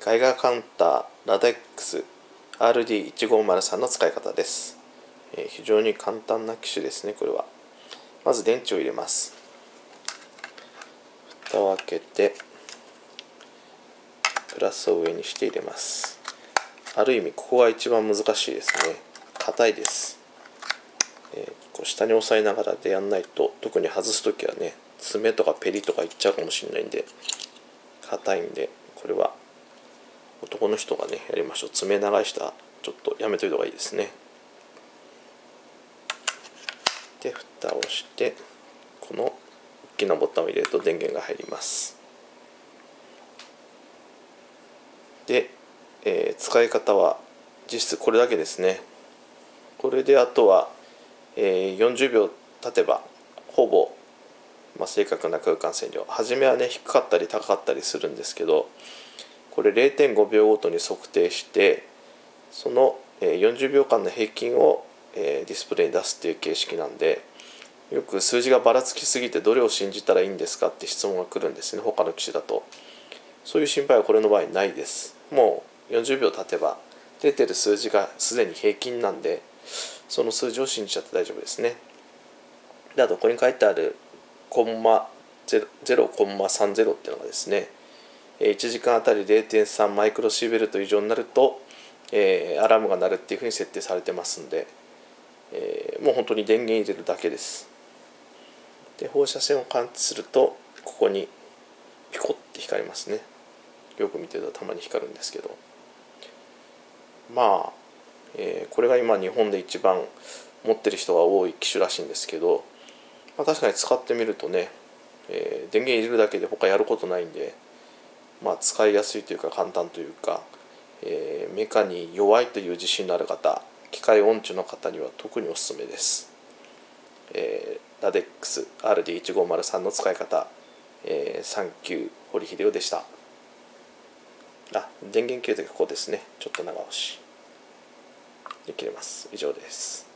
ガイガーカウンターラデックス RD1503 の使い方です、え非常に簡単な機種ですねこれは。まず電池を入れます。蓋を開けてプラスを上にして入れます。ある意味ここが一番難しいですね。硬いです、えー、こう下に押さえながらでやんないと特に外す時はね爪とかペリとかいっちゃうかもしれないんで硬いんでこれは男の人がねやりましょう。爪長い人はちょっとやめといた方がいいですね。で蓋をしてこの大きなボタンを入れると電源が入ります。で、えー、使い方は実質これだけですね。これであとは、えー、40秒経てばほぼ、まあ、正確な空間線量。初めはね低かったり高かったりするんですけどこれ0.5秒ごとに測定してその40秒間の平均をディスプレイに出すっていう形式なんでよく数字がばらつきすぎてどれを信じたらいいんですかって質問が来るんですね他の機種だと。そういう心配はこれの場合ないです。もう40秒経てば出てる数字がすでに平均なんでその数字を信じちゃって大丈夫ですね。であとここに書いてあるコンマ0コンマ30っていうのがですね1時間あたり0.3マイクロシーベルト以上になると、えー、アラームが鳴るっていうふうに設定されてますんで、えー、もう本当に電源入れるだけです。で放射線を感知するとここにピコって光りますね。よく見てるとたまに光るんですけど。まあ、えー、これが今日本で一番持ってる人が多い機種らしいんですけど、まあ、確かに使ってみるとね、えー、電源入れるだけで他やることないんでまあ、使いやすいというか簡単というか、えー、メカに弱いという自信のある方機械音痴の方には特におすすめです、えー、ラデックス RD1503 の使い方、えー、サンキュー堀秀夫でした。あ電源切るときここですね。ちょっと長押し。で切れます。以上です。